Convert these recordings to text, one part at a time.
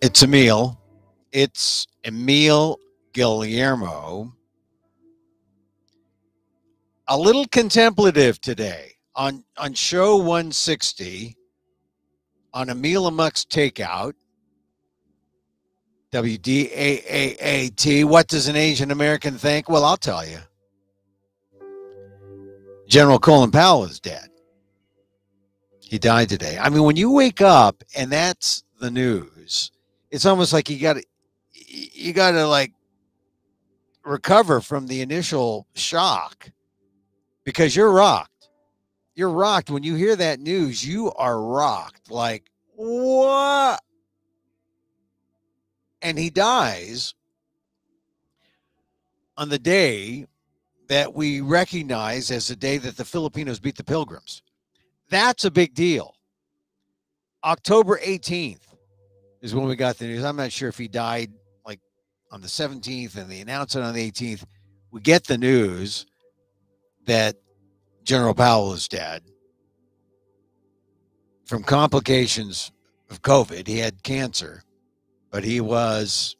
It's Emil. It's Emil Guillermo. A little contemplative today on on show 160 on Emil Amok's Takeout. WDAAAT. What does an Asian American think? Well, I'll tell you. General Colin Powell is dead. He died today. I mean, when you wake up and that's the news, it's almost like you got to you got to like recover from the initial shock because you're rocked. You're rocked when you hear that news. You are rocked. Like what? And he dies on the day that we recognize as the day that the Filipinos beat the Pilgrims. That's a big deal. October 18th is when we got the news. I'm not sure if he died like on the 17th and they the announcement on the 18th. We get the news that General Powell is dead from complications of COVID. He had cancer, but he was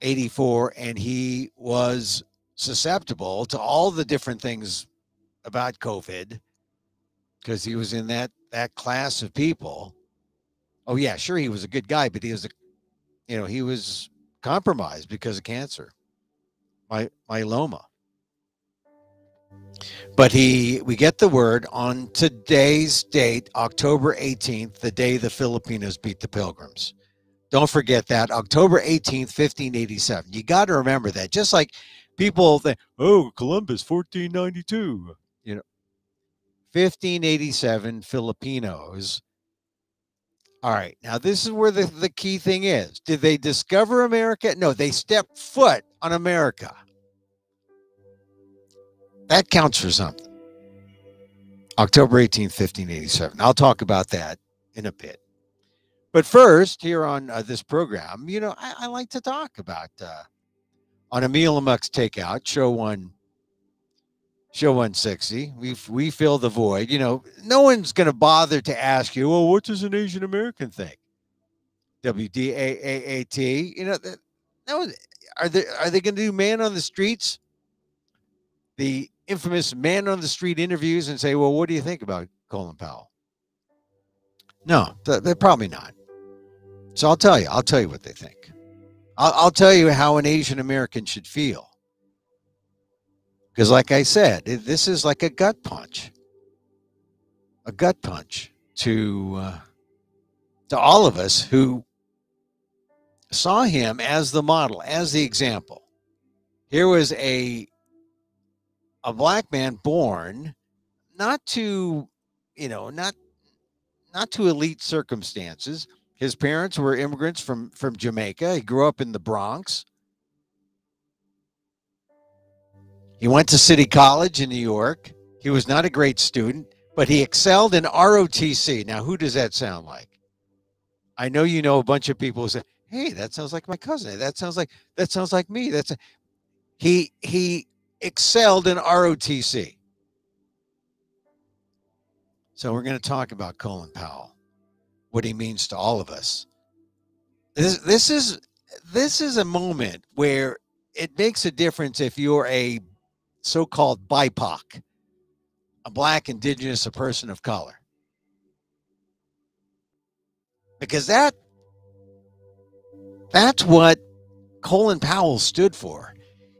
84 and he was susceptible to all the different things about COVID because he was in that that class of people. Oh yeah, sure he was a good guy, but he was a you know, he was compromised because of cancer. My myeloma. But he we get the word on today's date, October 18th, the day the Filipinos beat the Pilgrims. Don't forget that October 18th, 1587. You got to remember that. Just like people think, oh, Columbus, 1492. You know, 1587 Filipinos. All right. Now, this is where the, the key thing is. Did they discover America? No, they stepped foot on America. That counts for something. October 18th, 1587. I'll talk about that in a bit. But first, here on uh, this program, you know, I, I, like to talk about uh, on Emil Amok's Takeout, show one, show 160. We we fill the void. You know, no one's going to bother to ask you, well, what does an Asian American think? WDAAAT. You know, that, no, are they are they going to do man on the streets? The infamous man on the street interviews and say, well, what do you think about Colin Powell? No, they're probably not. So I'll tell you. I'll tell you what they think. I'll, I'll tell you how an Asian American should feel. Because, like I said, it, this is like a gut punch, a gut punch to uh, to all of us who saw him as the model, as the example. Here was a a black man born not to, you know, not not to elite circumstances, his parents were immigrants from from Jamaica. He grew up in the Bronx. He went to City College in New York. He was not a great student, but he excelled in ROTC. Now, who does that sound like? I know you know a bunch of people who say, "Hey, that sounds like my cousin. That sounds like that sounds like me." That's a, he he excelled in ROTC. So we're going to talk about Colin Powell what he means to all of us. This this is this is a moment where it makes a difference if you're a so-called BIPOC, a black, indigenous, a person of color. Because that that's what Colin Powell stood for.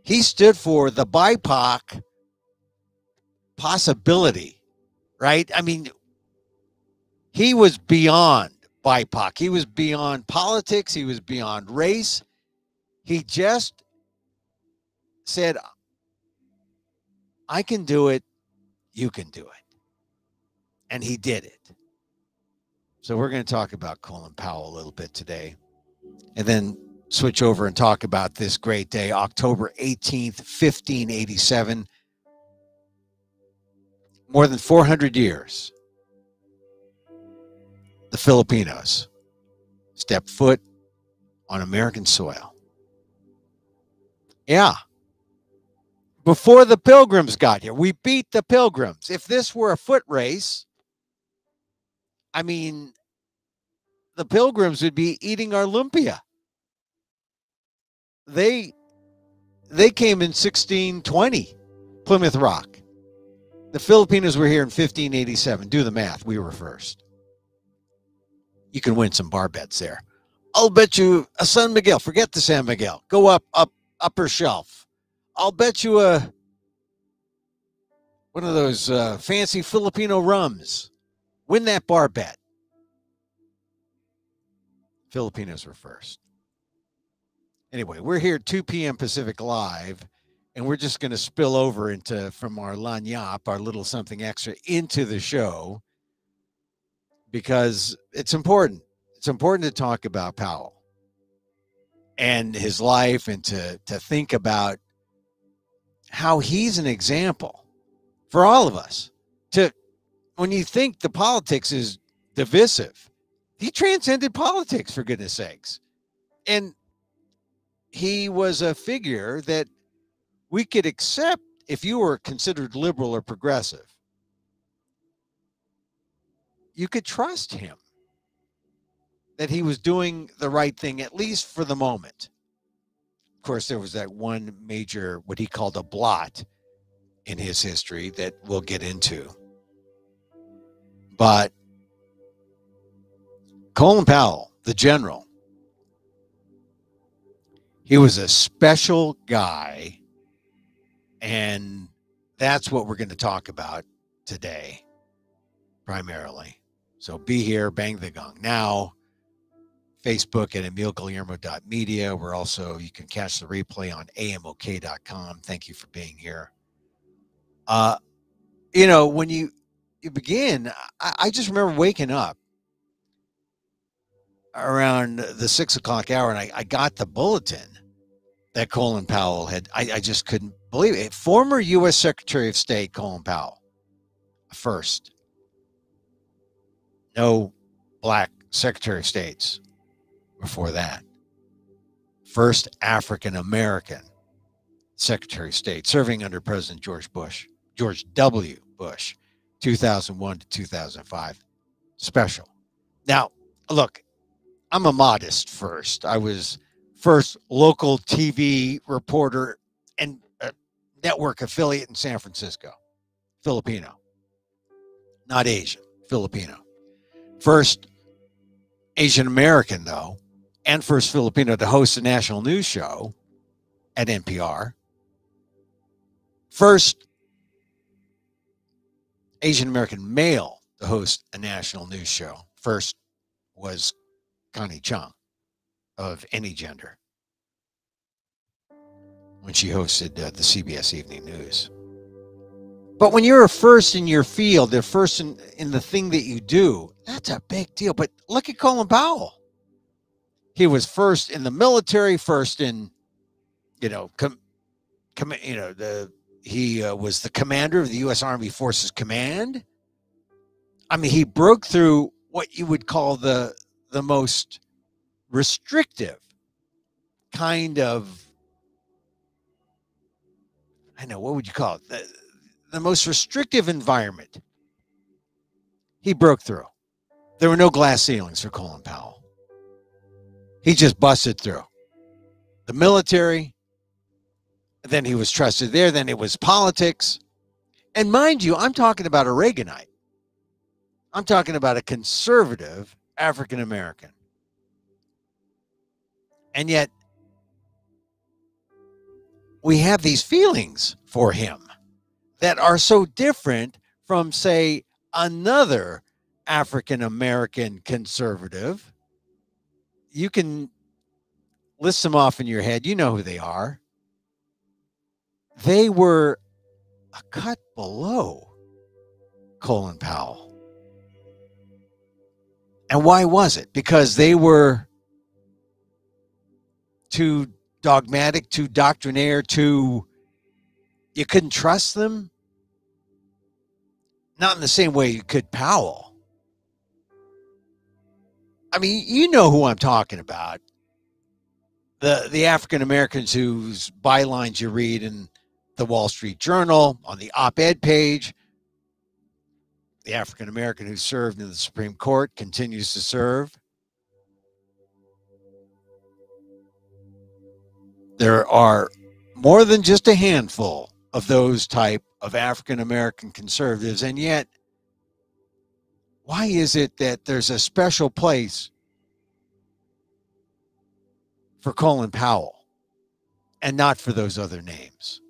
He stood for the BIPOC possibility, right? I mean, he was beyond BIPOC. He was beyond politics. He was beyond race. He just said, I can do it. You can do it. And he did it. So we're going to talk about Colin Powell a little bit today and then switch over and talk about this great day, October 18th, 1587. More than 400 years the Filipinos step foot on American soil. Yeah. Before the pilgrims got here, we beat the pilgrims. If this were a foot race, I mean, the pilgrims would be eating our lumpia. They they came in 1620, Plymouth Rock. The Filipinos were here in 1587. Do the math. We were first. You can win some bar bets there. I'll bet you a San Miguel. Forget the San Miguel. Go up, up, upper shelf. I'll bet you a one of those uh, fancy Filipino rums. Win that bar bet. Filipinos were first. Anyway, we're here at 2 p.m. Pacific Live, and we're just going to spill over into from our lagniappe, our little something extra, into the show because it's important. It's important to talk about Powell and his life and to, to think about how he's an example for all of us. To when you think the politics is divisive, he transcended politics for goodness sakes. And he was a figure that we could accept if you were considered liberal or progressive. You could trust him that he was doing the right thing, at least for the moment. Of course, there was that one major, what he called a blot in his history that we'll get into. But Colin Powell, the general, he was a special guy. And that's what we're going to talk about today, primarily. So be here, bang the gong. Now, Facebook at emilguillermo.media. We're also, you can catch the replay on amok.com. Thank you for being here. Uh, you know, when you, you begin, I, I just remember waking up around the six o'clock hour and I, I got the bulletin that Colin Powell had. I, I just couldn't believe it. Former U.S. Secretary of State Colin Powell, first. No black Secretary of States before that. First African American Secretary of State serving under President George Bush, George W. Bush, 2001 to 2005. Special. Now, look, I'm a modest first. I was first local TV reporter and uh, network affiliate in San Francisco, Filipino, not Asian, Filipino. First Asian American, though, and first Filipino to host a national news show at NPR. First Asian American male to host a national news show. First was Connie Chung of any gender when she hosted uh, the CBS Evening News. But when you're a first in your field, the first in, in the thing that you do, that's a big deal. But look at Colin Powell. He was first in the military, first in, you know, com, com you know, the he uh, was the commander of the U.S. Army Forces Command. I mean, he broke through what you would call the the most restrictive kind of I know what would you call it the, the most restrictive environment he broke through there were no glass ceilings for Colin Powell he just busted through the military then he was trusted there then it was politics and mind you I'm talking about a Reaganite I'm talking about a conservative African American. And yet, we have these feelings for him that are so different from, say, another African American conservative. You can list them off in your head. You know who they are. They were a cut below Colin Powell. And why was it? Because they were too dogmatic, too doctrinaire, too you couldn't trust them. Not in the same way you could Powell. I mean, you know who I'm talking about. The the African Americans whose bylines you read in the Wall Street Journal on the op-ed page the African American who served in the Supreme Court continues to serve. There are more than just a handful of those type of African American conservatives, and yet, why is it that there's a special place for Colin Powell and not for those other names?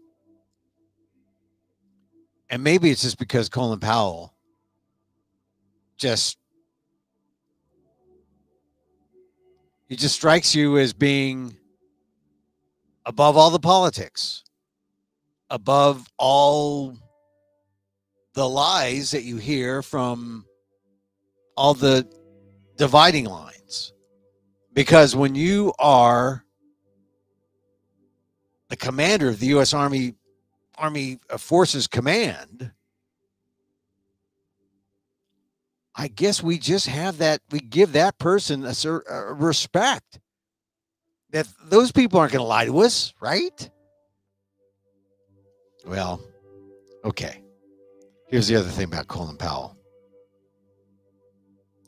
And maybe it's just because Colin Powell just he just strikes you as being above all the politics, above all the lies that you hear from all the dividing lines. Because when you are the commander of the U.S. Army Army Forces Command, I guess we just have that. We give that person a, a respect that those people aren't going to lie to us, right? Well, okay. Here's the other thing about Colin Powell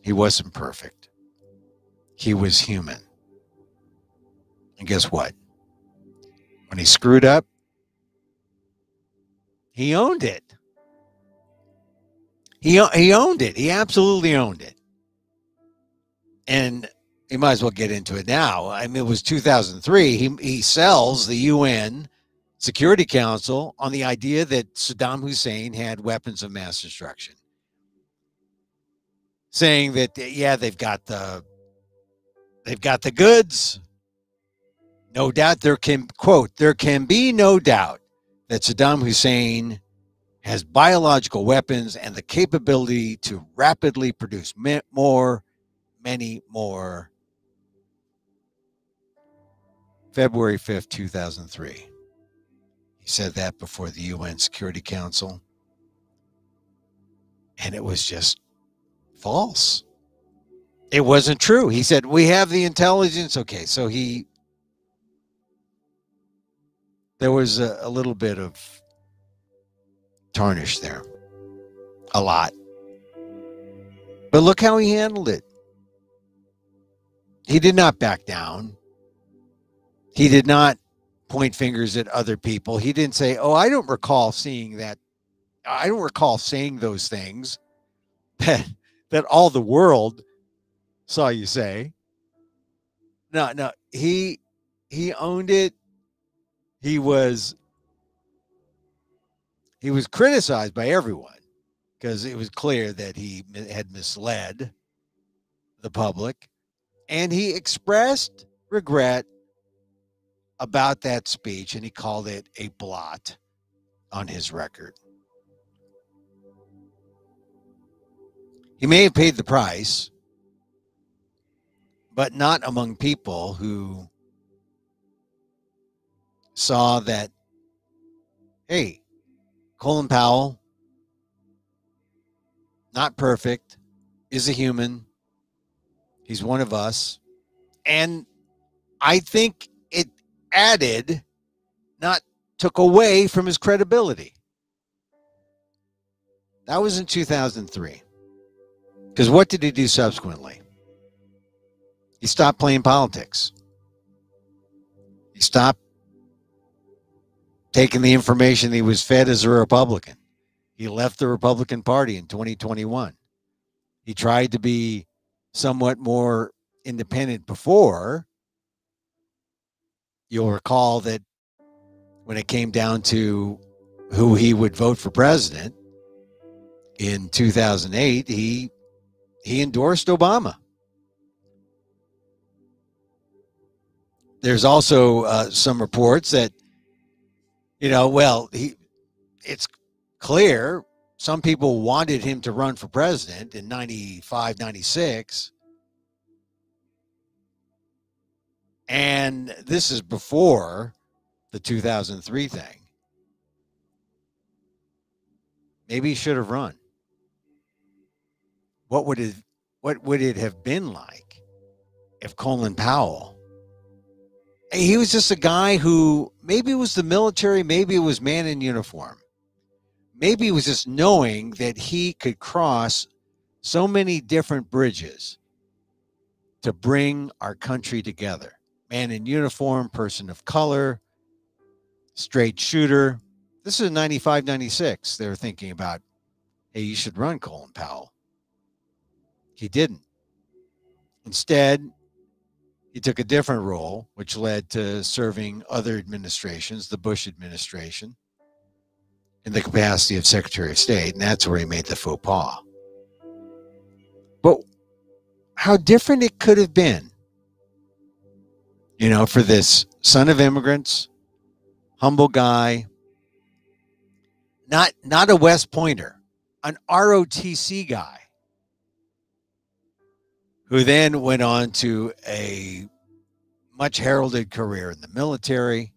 he wasn't perfect, he was human. And guess what? When he screwed up, he owned it. He, he owned it. He absolutely owned it. And you might as well get into it now. I mean, it was 2003. He, he sells the UN Security Council on the idea that Saddam Hussein had weapons of mass destruction, saying that yeah, they've got the they've got the goods. No doubt there can quote there can be no doubt that Saddam Hussein has biological weapons and the capability to rapidly produce more, many more February 5th, 2003. He said that before the UN Security Council. And it was just false. It wasn't true. He said, We have the intelligence. Okay, so he, there was a, a little bit of tarnish there. A lot. But look how he handled it. He did not back down. He did not point fingers at other people. He didn't say, "Oh, I don't recall seeing that. I don't recall saying those things that that all the world saw you say." No, no, he he owned it. He was he was criticized by everyone because it was clear that he had misled the public and he expressed regret about that speech and he called it a blot on his record. He may have paid the price, but not among people who saw that, hey, Colin Powell, not perfect, is a human. He's one of us. And I think it added, not took away from his credibility. That was in 2003. Because what did he do subsequently? He stopped playing politics. He stopped taking the information he was fed as a Republican. He left the Republican Party in 2021. He tried to be somewhat more independent before, you'll recall that when it came down to who he would vote for president in 2008, he he endorsed Obama. There's also uh, some reports that, you know, well, he, it's clear some people wanted him to run for president in 95, 96. And this is before the 2003 thing. Maybe he should have run. What would it what would it have been like if Colin Powell he was just a guy who maybe it was the military, maybe it was man in uniform. Maybe it was just knowing that he could cross so many different bridges to bring our country together. Man in uniform, person of color, straight shooter. This is 95, 96. They were thinking about, hey, you should run Colin Powell. He didn't. Instead, he took a different role, which led to serving other administrations, the Bush administration, in the capacity of Secretary of State. And that's where he made the faux pas. But how different it could have been, you know, for this son of immigrants, humble guy, not not a West Pointer, an ROTC guy who then went on to a much heralded career in the military.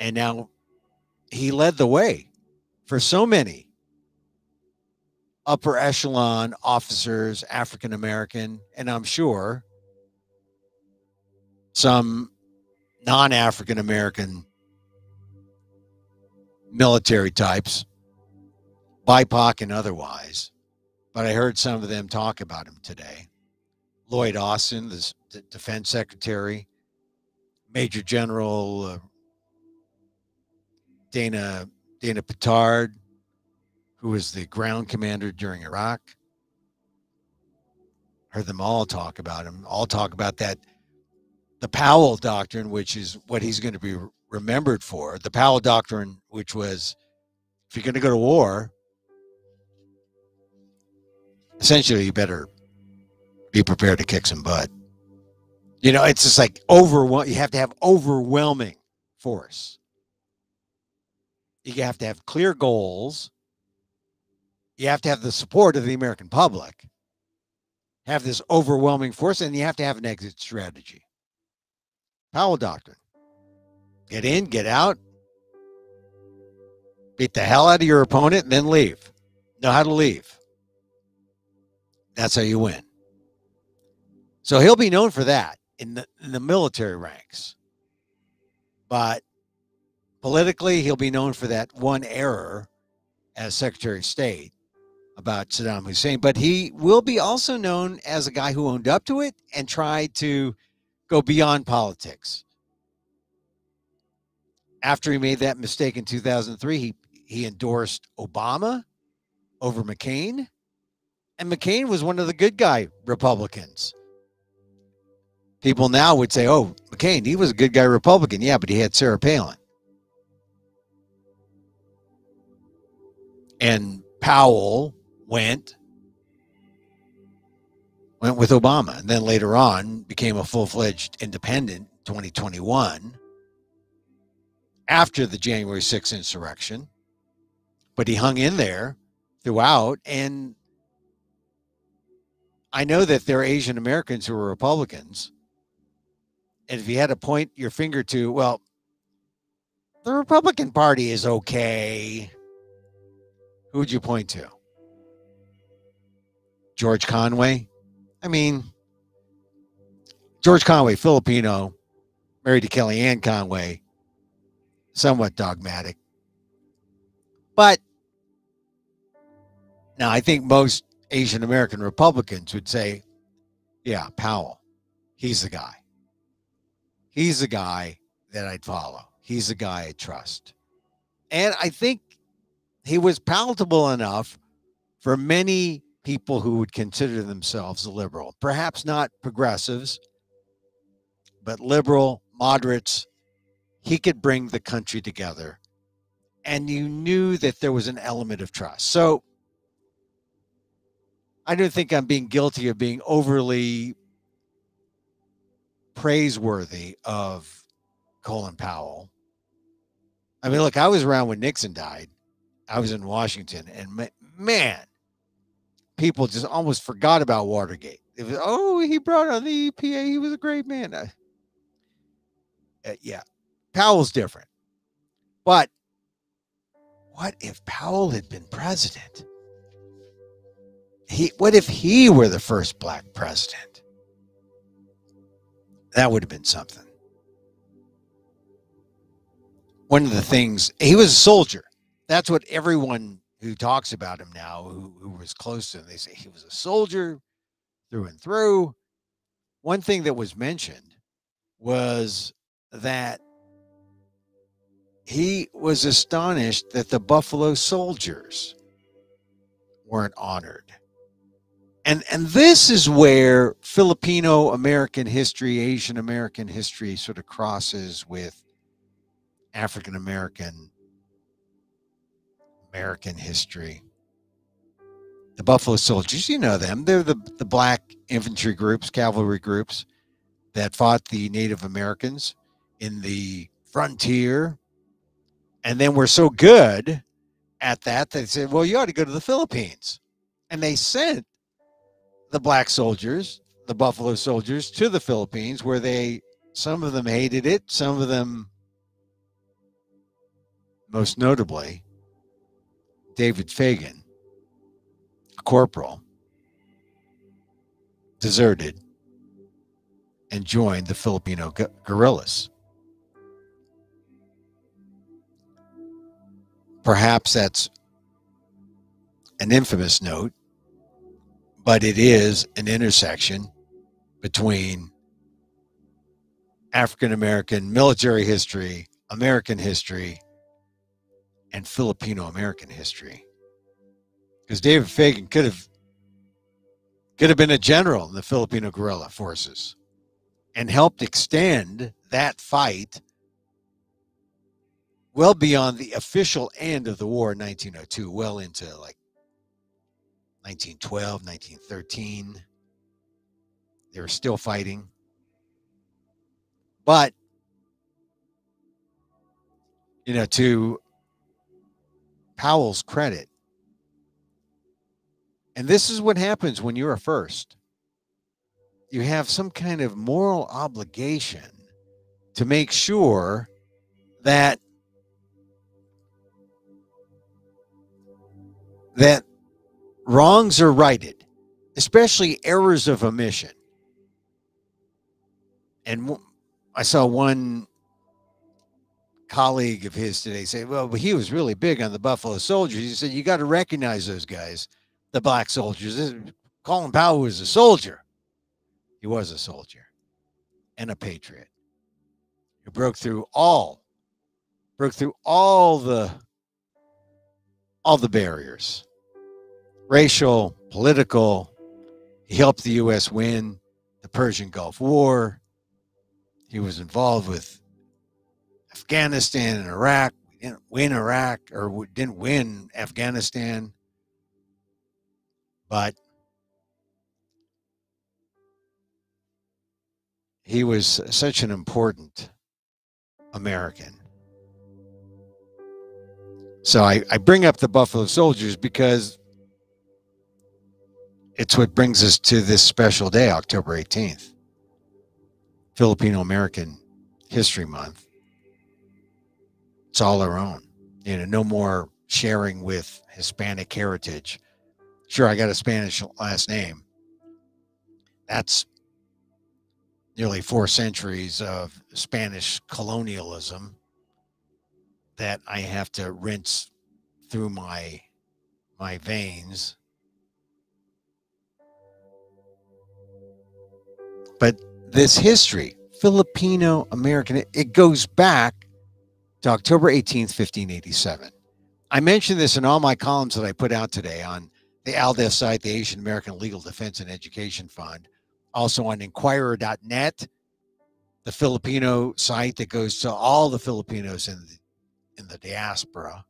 And now he led the way for so many upper echelon officers, African American, and I'm sure some non African American military types, BIPOC and otherwise. But I heard some of them talk about him today. Lloyd Austin, the, defense secretary, Major General uh, Dana Dana Pittard, who was the ground commander during Iraq. Heard them all talk about him. All talk about that, the Powell Doctrine, which is what he's going to be remembered for. The Powell Doctrine, which was, if you're going to go to war, essentially you better be prepared to kick some butt. You know, it's just like overwhelm. You have to have overwhelming force. You have to have clear goals. You have to have the support of the American public. Have this overwhelming force, and you have to have an exit strategy. Powell Doctrine. Get in, get out, beat the hell out of your opponent, and then leave. Know how to leave. That's how you win. So he'll be known for that in the in the military ranks. But politically, he'll be known for that one error as Secretary of State about Saddam Hussein. But he will be also known as a guy who owned up to it and tried to go beyond politics. After he made that mistake in 2003, he, he endorsed Obama over McCain and McCain was one of the good guy Republicans. People now would say, oh, McCain, he was a good guy Republican. Yeah, but he had Sarah Palin. And Powell went went with Obama and then later on became a full-fledged independent 2021 after the January 6th insurrection. But he hung in there throughout and I know that there are Asian Americans who are Republicans. And if you had to point your finger to, well, the Republican Party is okay, who would you point to? George Conway? I mean, George Conway, Filipino, married to Kellyanne Conway, somewhat dogmatic. But now I think most Asian American Republicans would say, yeah, Powell, he's the guy. He's the guy that I'd follow. He's the guy I trust. And I think he was palatable enough for many people who would consider themselves liberal, perhaps not progressives, but liberal, moderates. He could bring the country together. And you knew that there was an element of trust. So I don't think I'm being guilty of being overly praiseworthy of Colin Powell. I mean, look, I was around when Nixon died. I was in Washington, and man, people just almost forgot about Watergate. It was, oh, he brought on the EPA. He was a great man. Uh, yeah, Powell's different. But what if Powell had been president? He what if he were the first black president? That would have been something. One of the things he was a soldier. That's what everyone who talks about him now, who, who was close to him, they say he was a soldier. through and through. One thing that was mentioned was that he was astonished that the Buffalo Soldiers weren't honored. And and this is where Filipino American history, Asian American history sort of crosses with African American American history. The Buffalo Soldiers, you know them. They're the, the black infantry groups, cavalry groups that fought the Native Americans in the frontier. And then were so good at that, they said, well, you ought to go to the Philippines. And they sent the black soldiers, the Buffalo soldiers, to the Philippines, where they, some of them hated it, some of them, most notably, David Fagan, a corporal, deserted and joined the Filipino guerrillas. Perhaps that's an infamous note, but it is an intersection between African American military history, American history, and Filipino American history. Because David Fagan could have could have been a general in the Filipino guerrilla forces and helped extend that fight well beyond the official end of the war in 1902, well into like 1912, 1913. They were still fighting. But, you know, to Powell's credit, and this is what happens when you're a first. You have some kind of moral obligation to make sure that that wrongs are righted, especially errors of omission. And I saw one colleague of his today say, well, he was really big on the Buffalo Soldiers. He said, you got to recognize those guys, the black soldiers. Colin Powell was a soldier. He was a soldier and a patriot who broke through all, broke through all the, all the barriers racial, political. He helped the U.S. win the Persian Gulf War. He was involved with Afghanistan and Iraq. We didn't win Iraq or didn't win Afghanistan, but he was such an important American. So I, I bring up the Buffalo Soldiers because it's what brings us to this special day, October 18th, Filipino American History Month. It's all our own. You know, no more sharing with Hispanic heritage. Sure, I got a Spanish last name. That's nearly four centuries of Spanish colonialism that I have to rinse through my my veins But this history, Filipino American, it goes back to October 18th, 1587. I mentioned this in all my columns that I put out today on the AALDEF site, the Asian American Legal Defense and Education Fund, also on inquirer.net, the Filipino site that goes to all the Filipinos in the, in the diaspora.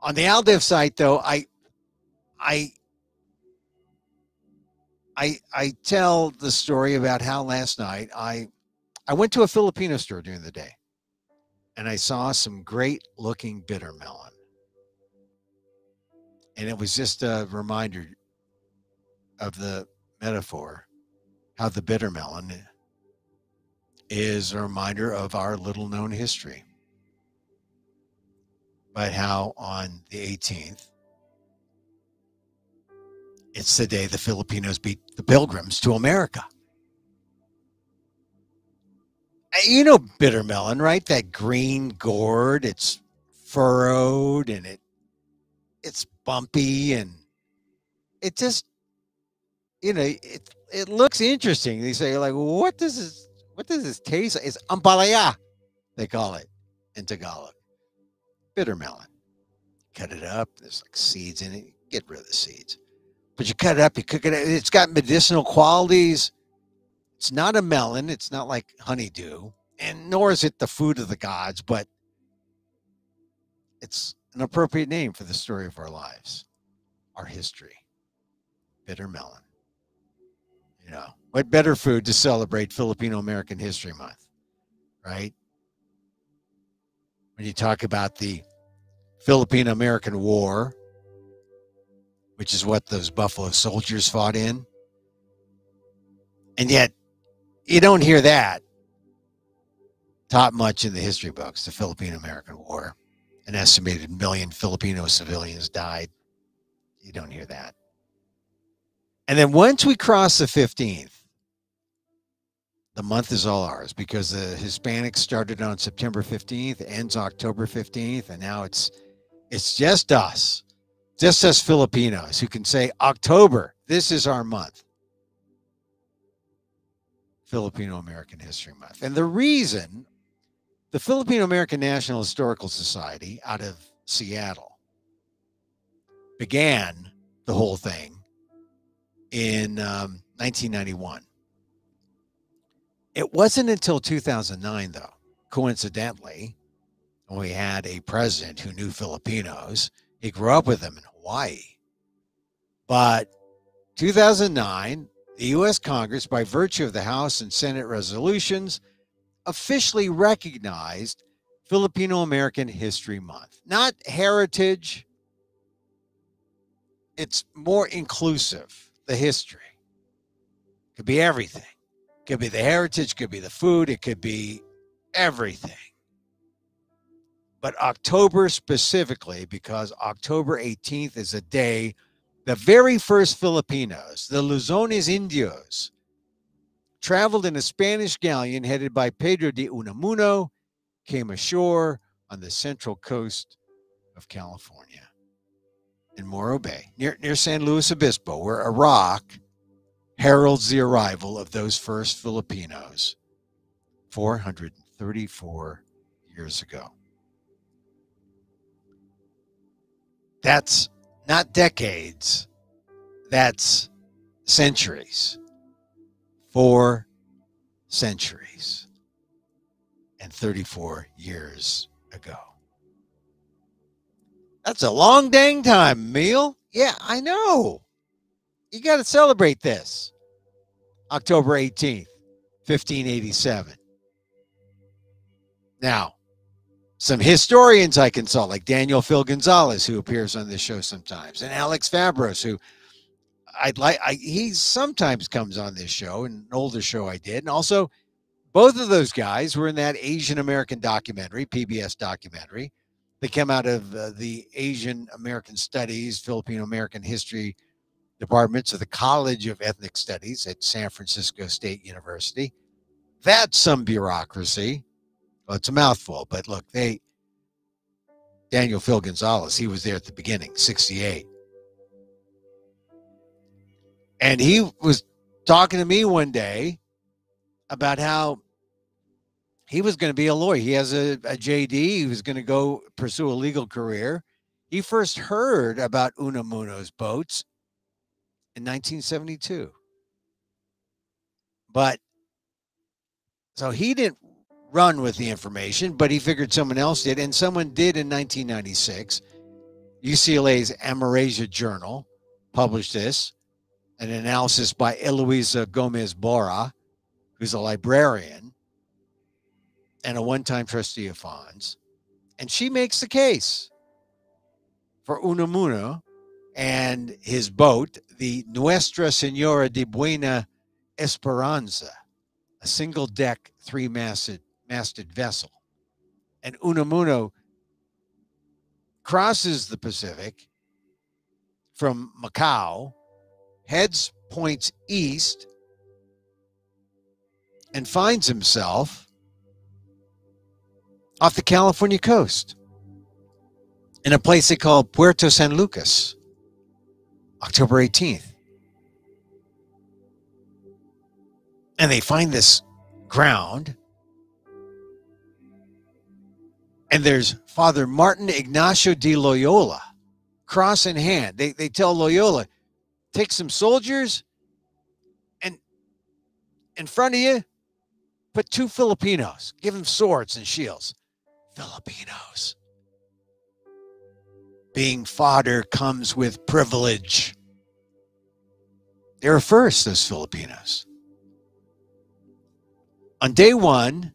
On the AALDEF site, though, I I I I tell the story about how last night I I went to a Filipino store during the day and I saw some great looking bitter melon. And it was just a reminder of the metaphor how the bitter melon is a reminder of our little known history. But how on the 18th, it's the day the Filipinos beat the Pilgrims to America. You know bitter melon, right? That green gourd, it's furrowed and it it's bumpy and it just you know, it it looks interesting. They say like, what does this what does this taste? like? It's ampalaya, they call it in Tagalog. Bitter melon. Cut it up. There's like seeds in it. Get rid of the seeds. But you cut it up, you cook it. It's got medicinal qualities. It's not a melon. It's not like honeydew, and nor is it the food of the gods, but it's an appropriate name for the story of our lives, our history. Bitter melon. You know, what better food to celebrate Filipino American History Month, right? When you talk about the Filipino American War, which is what those Buffalo soldiers fought in. And yet, you don't hear that taught much in the history books, the Philippine American War. An estimated million Filipino civilians died. You don't hear that. And then once we cross the 15th, the month is all ours because the Hispanics started on September 15th, ends October 15th, and now it's it's just us, just us Filipinos who can say October, this is our month. Filipino American History Month. And the reason the Filipino American National Historical Society out of Seattle began the whole thing in um, 1991. It wasn't until 2009, though, coincidentally, when we had a president who knew Filipinos. He grew up with them in Hawaii. But 2009, the U.S. Congress, by virtue of the House and Senate resolutions, officially recognized Filipino American History Month. Not heritage, it's more inclusive, the history. Could be everything. Could be the heritage, could be the food, it could be everything. But October specifically, because October 18th is a day the very first Filipinos, the Luzones Indios, traveled in a Spanish galleon headed by Pedro de Unamuno, came ashore on the central coast of California in Morro Bay, near, near San Luis Obispo, where a rock heralds the arrival of those first Filipinos 434 years ago. That's not decades, that's centuries. Four centuries and 34 years ago. That's a long dang time, Meal. Yeah, I know. You got to celebrate this. October 18th, 1587. Now, some historians I consult, like Daniel Phil Gonzales, who appears on this show sometimes, and Alex Fabros, who I'd like. I, he sometimes comes on this show, and an older show I did, and also both of those guys were in that Asian American documentary, PBS documentary, that came out of uh, the Asian American Studies, Filipino American History departments of the College of Ethnic Studies at San Francisco State University. That's some bureaucracy. Well, it's a mouthful, but look, they Daniel Phil Gonzales, he was there at the beginning, 68. And he was talking to me one day about how he was going to be a lawyer. He has a, a JD. He was going to go pursue a legal career. He first heard about Unamuno's boats in 1972. But so he didn't run with the information, but he figured someone else did, and someone did in 1996. UCLA's Amerasia Journal published this, an analysis by Eloisa Gomez Borah, who's a librarian and a one time trustee of funds. And she makes the case for Unamuno and his boat, the Nuestra Senora de Buena Esperanza, a single deck, three masted masted vessel. And Unamuno crosses the Pacific from Macau, heads points east, and finds himself off the California coast in a place they call Puerto San Lucas, October 18th. And they find this ground. And there's Father Martin Ignacio de Loyola, cross in hand. They, they tell Loyola, take some soldiers and in front of you, put two Filipinos, give them swords and shields. Filipinos. Being fodder comes with privilege. They were first, those Filipinos. On day one,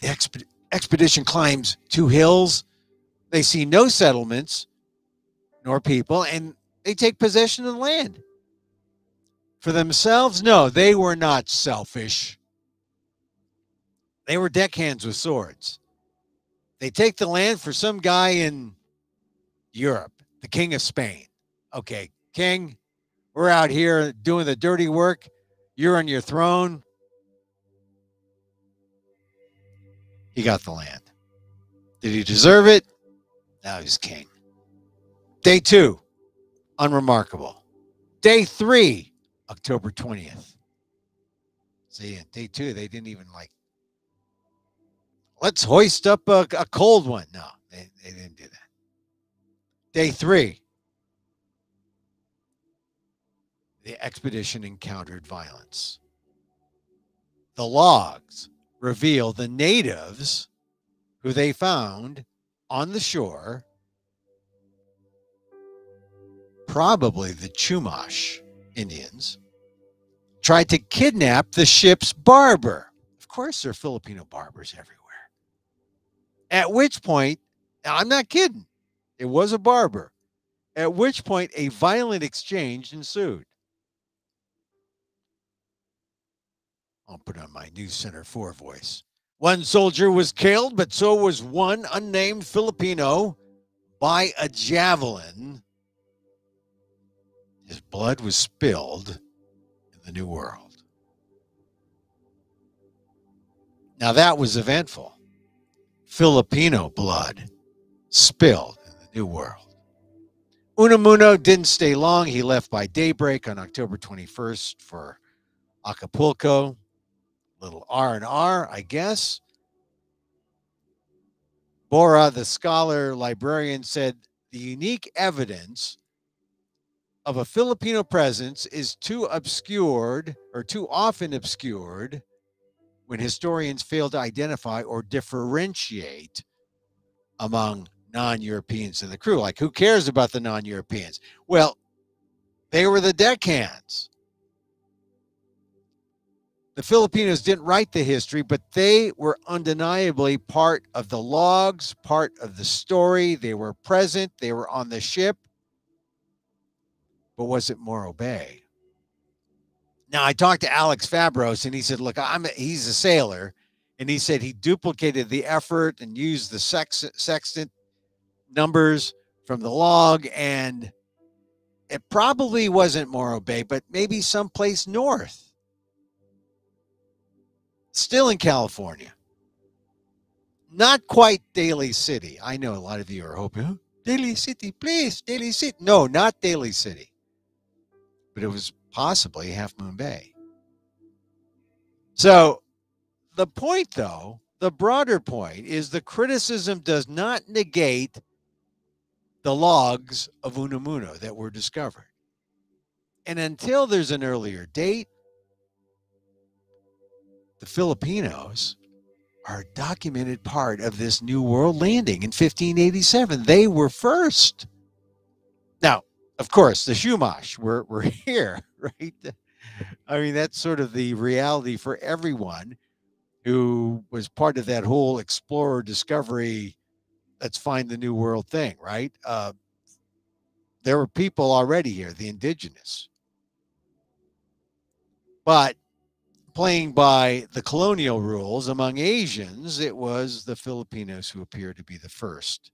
the exped- expedition climbs two hills. They see no settlements nor people, and they take possession of the land. For themselves, no, they were not selfish. They were deckhands with swords. They take the land for some guy in Europe, the king of Spain. Okay, king, we're out here doing the dirty work. You're on your throne. He got the land. Did he deserve it? Now he's king. Day two, unremarkable. Day three, October 20th. See, day two, they didn't even like, let's hoist up a, a cold one. No, they, they didn't do that. Day three, the expedition encountered violence. The logs reveal the natives who they found on the shore, probably the Chumash Indians, tried to kidnap the ship's barber. Of course, there are Filipino barbers everywhere. At which point, I'm not kidding, it was a barber. At which point, a violent exchange ensued. I'll put on my new Center 4 voice. One soldier was killed, but so was one unnamed Filipino by a javelin. His blood was spilled in the New World. Now that was eventful. Filipino blood spilled in the New World. Unamuno didn't stay long. He left by daybreak on October 21st for Acapulco little R and R, I guess. Borah, the scholar librarian, said the unique evidence of a Filipino presence is too obscured or too often obscured when historians fail to identify or differentiate among non Europeans in the crew. Like, who cares about the non Europeans? Well, they were the deckhands the Filipinos didn't write the history, but they were undeniably part of the logs, part of the story. They were present, they were on the ship. But was it Morro Bay? Now I talked to Alex Fabros and he said, look, I'm a, he's a sailor. And he said he duplicated the effort and used the sex, sextant numbers from the log. And it probably wasn't Morro Bay, but maybe someplace north still in California. Not quite Daly City. I know a lot of you are hoping, oh, Daly City, please, Daly City. No, not Daly City. But it was possibly Half Moon Bay. So the point, though, the broader point is the criticism does not negate the logs of Unamuno that were discovered. And until there's an earlier date, the Filipinos are a documented part of this New World landing in 1587. They were first. Now, of course, the Chumash were, were here, right? I mean, that's sort of the reality for everyone who was part of that whole explorer discovery, let's find the New World thing, right? Uh, there were people already here, the indigenous. But playing by the colonial rules among Asians, it was the Filipinos who appeared to be the first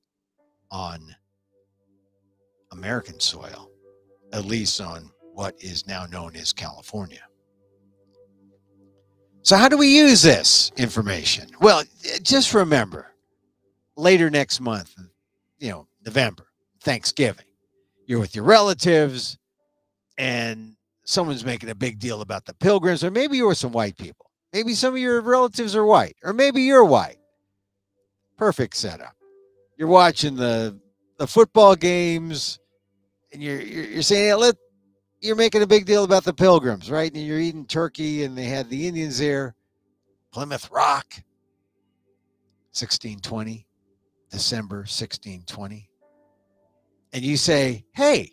on American soil, at least on what is now known as California. So, how do we use this information? Well, just remember later next month, you know, November, Thanksgiving, you're with your relatives, and someone's making a big deal about the pilgrims, or maybe you were some white people. Maybe some of your relatives are white, or maybe you're white. Perfect setup. You're watching the the football games, and you're you're, you're saying, hey, let you're making a big deal about the pilgrims, right? And you're eating turkey, and they had the Indians there. Plymouth Rock, 1620, December 1620. And you say, hey,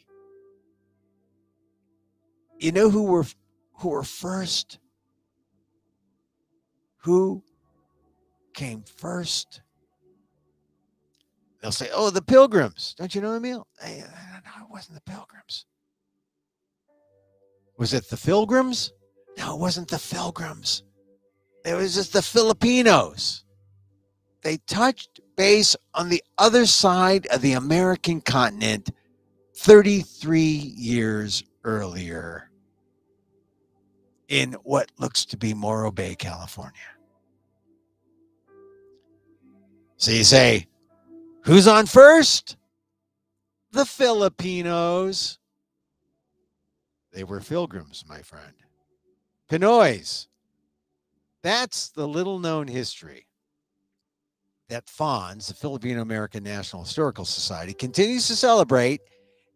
you know who were who were first? Who came first? They'll say, "Oh, the Pilgrims." Don't you know Emil? Hey, uh, no, it wasn't the Pilgrims. Was it the Pilgrims? No, it wasn't the Pilgrims. It was just the Filipinos. They touched base on the other side of the American continent 33 years earlier in what looks to be Morro Bay, California. So you say, who's on first? The Filipinos. They were pilgrims, my friend. Pinoys. That's the little known history that FANHS, the Filipino American National Historical Society, continues to celebrate,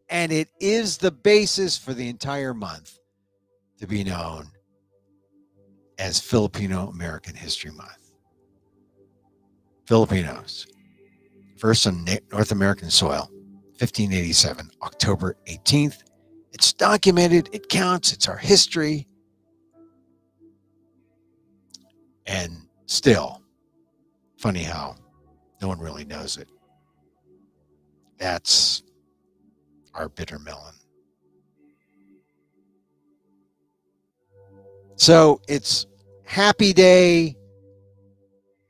and it is the basis for the entire month to be known as Filipino American History Month. Filipinos, first on North American soil, 1587, October 18th. It's documented, it counts, it's our history. And still, funny how no one really knows it. That's our bitter melon. So it's happy day,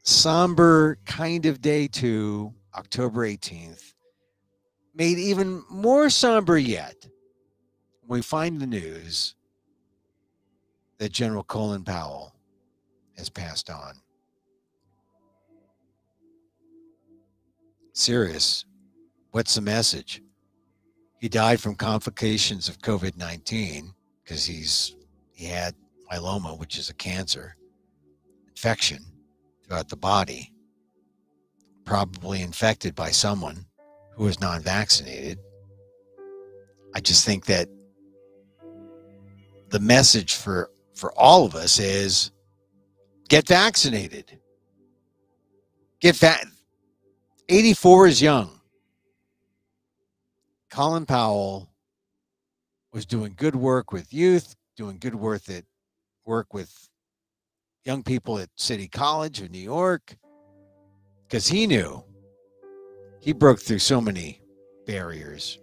somber kind of day two, October 18th. Made even more somber yet we find the news that General Colin Powell has passed on. Serious. What's the message? He died from complications of COVID 19 because he's he had myeloma, which is a cancer infection throughout the body, probably infected by someone who is non vaccinated. I just think that the message for, for all of us is get vaccinated. Get that. 84 is young. Colin Powell was doing good work with youth, doing good work at work with young people at City College of New York because he knew he broke through so many barriers,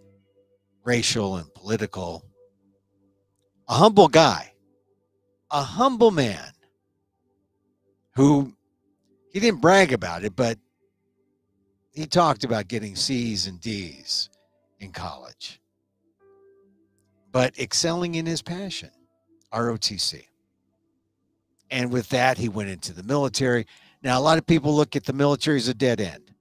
racial and political. A humble guy, a humble man who he didn't brag about it, but he talked about getting C's and D's in college, but excelling in his passion, ROTC. And with that, he went into the military. Now, a lot of people look at the military as a dead end.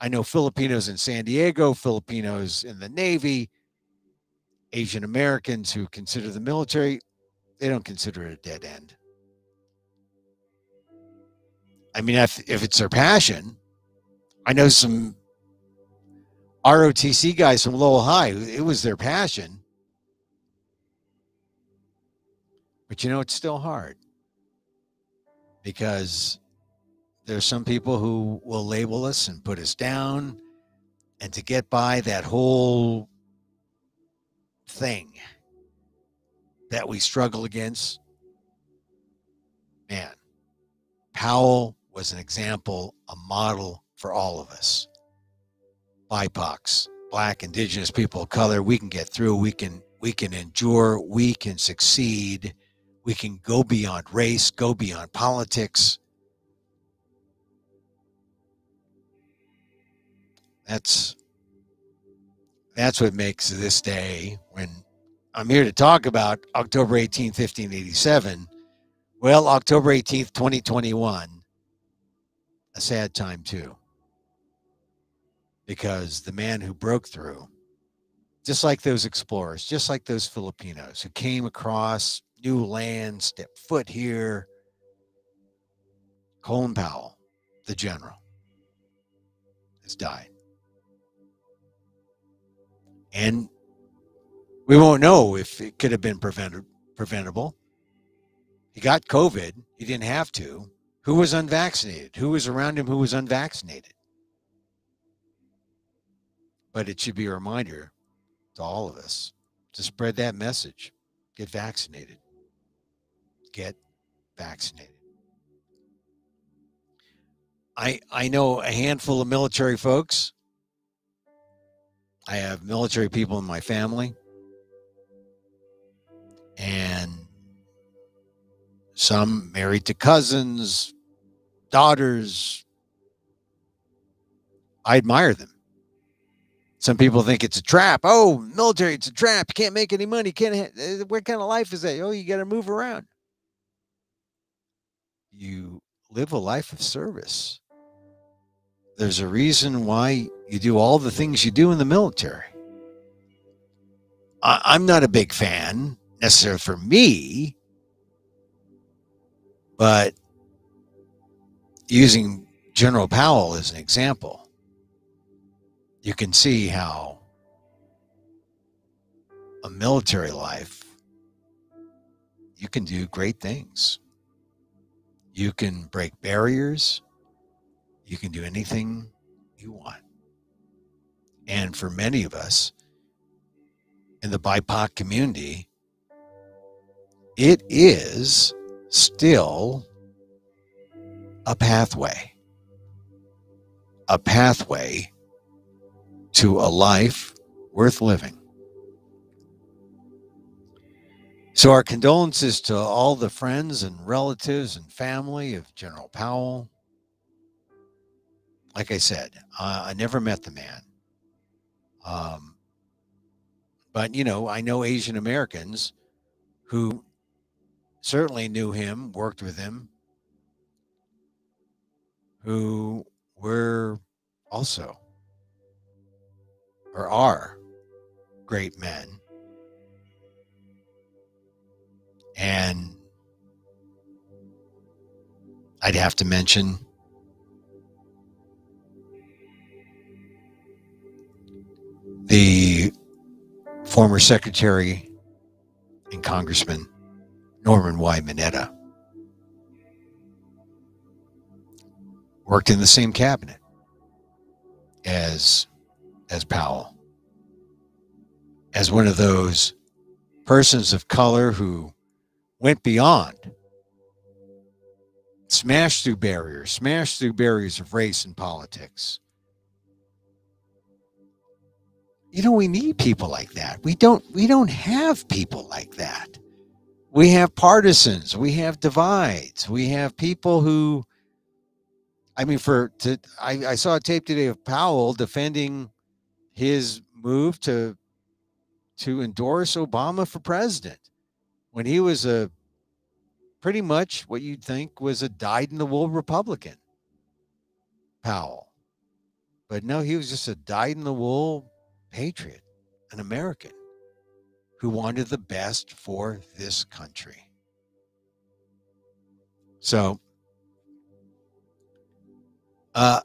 I know Filipinos in San Diego, Filipinos in the Navy, Asian Americans who consider the military, they don't consider it a dead end. I mean, if, if it's their passion, I know some ROTC guys from Lowell High, it was their passion. But you know, it's still hard because there's some people who will label us and put us down and to get by that whole thing that we struggle against man powell was an example a model for all of us. Bipocs black indigenous people of color we can get through we can we can endure we can succeed we can go beyond race, go beyond politics. That's that's what makes this day when I'm here to talk about October 18, 1587. Well, October 18th, 2021, a sad time too. Because the man who broke through just like those explorers, just like those Filipinos who came across new land, step foot here. Colin Powell, the general, has died. And we won't know if it could have been preventable. He got COVID. He didn't have to. Who was unvaccinated? Who was around him who was unvaccinated? But it should be a reminder to all of us to spread that message. Get vaccinated. Get vaccinated. I I know a handful of military folks. I have military people in my family. And some married to cousins, daughters. I admire them. Some people think it's a trap. Oh, military, it's a trap. You can't make any money. can't. Eh, what kind of life is that? Oh, you got to move around. You live a life of service. There's a reason why you do all the things you do in the military. I, I'm not a big fan necessarily for me, but using General Powell as an example you can see how a military life, you can do great things. You can break barriers. You can do anything you want. And for many of us in the BIPOC community, it is still a pathway. A pathway to a life worth living. So, our condolences to all the friends and relatives and family of General Powell. Like I said, I never met the man. Um, but, you know, I know Asian Americans who certainly knew him, worked with him, who were also or are great men. And I'd have to mention the former secretary and congressman Norman Y. Mineta worked in the same cabinet as as Powell, as one of those persons of color who went beyond, smashed through barriers, smashed through barriers of race and politics. You know, we need people like that. We don't we don't have people like that. We have partisans, we have divides, we have people who I mean, for to I, I saw a tape today of Powell defending his move to to endorse Obama for president when he was a pretty much what you'd think was a dyed in the wool Republican, Powell. But no, he was just a dyed in the wool patriot, an American who wanted the best for this country. So, uh,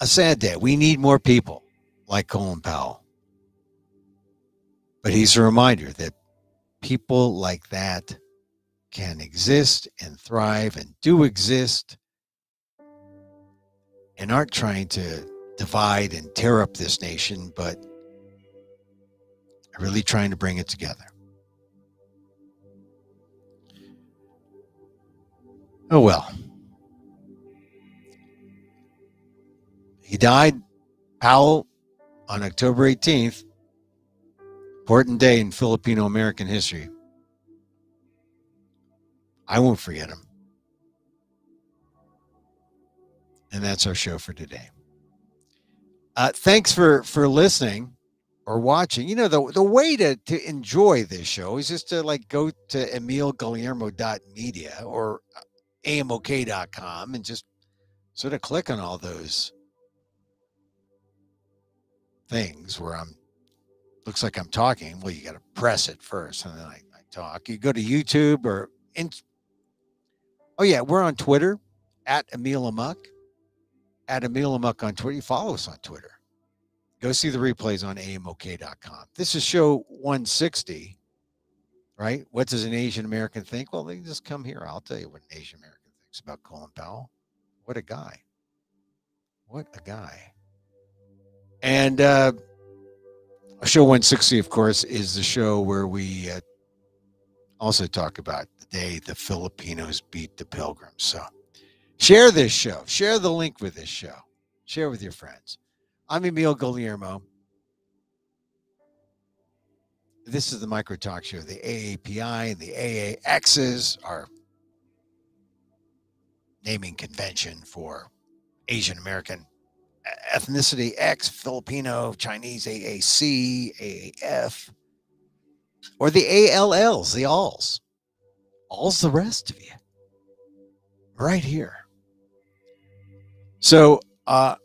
a sad day. We need more people like Colin Powell. But he's a reminder that people like that can exist and thrive and do exist and aren't trying to divide and tear up this nation, but are really trying to bring it together. Oh well. He died, Powell, on October 18th. Important day in Filipino American history. I won't forget him. And that's our show for today. Uh, thanks for for listening or watching. You know, the, the way to, to enjoy this show is just to like go to emilguillermo.media or amok.com and just sort of click on all those things where I'm looks like I'm talking. Well, you got to press it first, and then I, I talk. You go to YouTube or in. Oh yeah, we're on Twitter at Emil Amok. At Emil Amok on Twitter. You follow us on Twitter. Go see the replays on amok.com. This is show 160, right? What does an Asian American think? Well, they just come here. I'll tell you what an Asian American thinks about Colin Powell. What a guy. What a guy. And uh, show 160, of course, is the show where we uh, also talk about the day the Filipinos beat the Pilgrims. So share this show, share the link with this show, share with your friends. I'm Emil Guillermo. This is the Micro Talk Show. The AAPI and the AAXs are naming convention for Asian American ethnicity X, Filipino, Chinese AAC, AAF, or the ALLs, the alls. All's the rest of you. Right here. So uh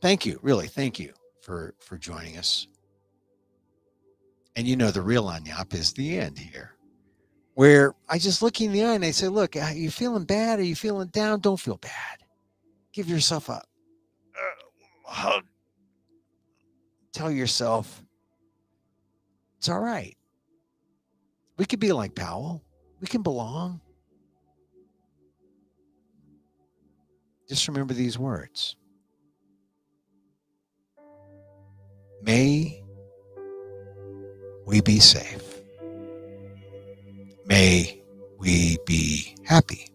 thank you, really, thank you for for joining us. And you know the real lagniappe is the end here. Where I just look in the eye and I say, look, are you feeling bad? Are you feeling down? Don't feel bad. Give yourself a Tell yourself it's all right. We could be like Powell. We can belong. Just remember these words. May we be safe. May we be happy.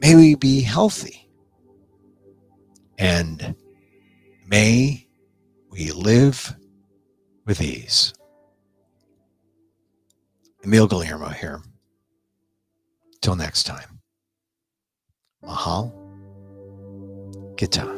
May we be healthy. And may we live with ease. Emil Guillermo here. Till next time. Mahal. Kita.